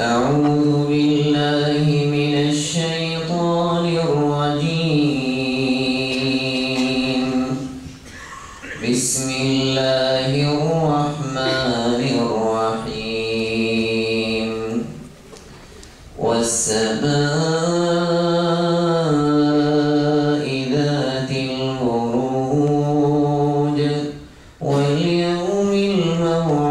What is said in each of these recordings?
أعوذ بالله من الشيطان الرجيم. بسم الله الرحمن الرحيم. والسماء ذات البروج واليوم الموعود.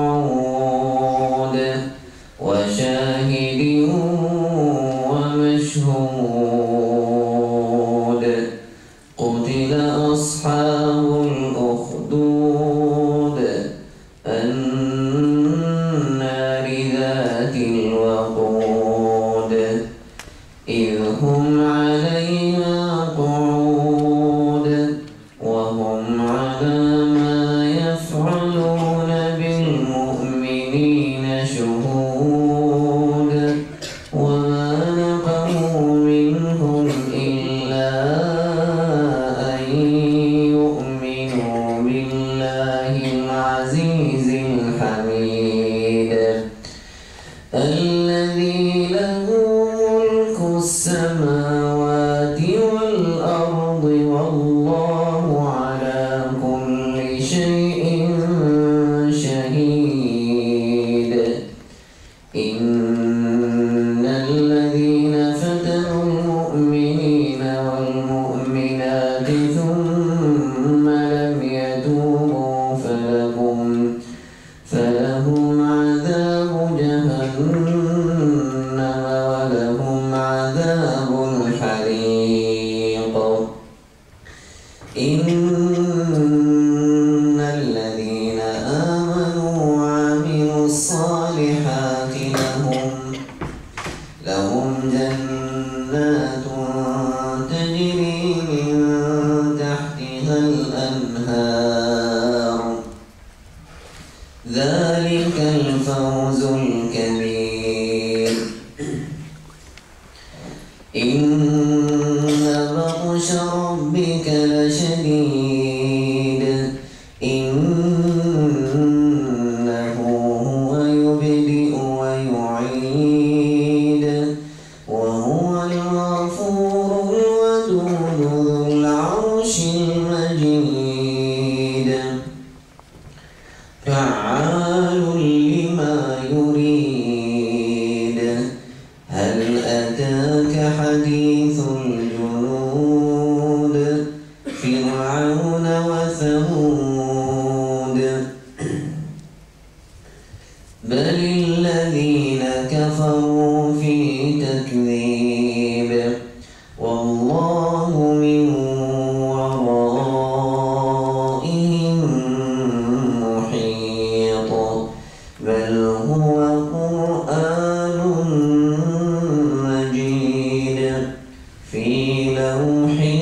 على ما يفعلون بالمؤمنين شهود وما نقموا منهم إلا أن يؤمنوا بالله العزيز الحميد. الذي له ملك السماوات والأرض والله إن الذين آمنوا وعملوا الصالحات لهم لهم جنات تجري من تحتها الأنهار. ذلك الفوز الكبير. إن بطش ربك لشديد فرعون وثمود. بل الذين كفروا في تكذيب. والله من ورائهم محيط. بل هو قرآن مجيد. في لوح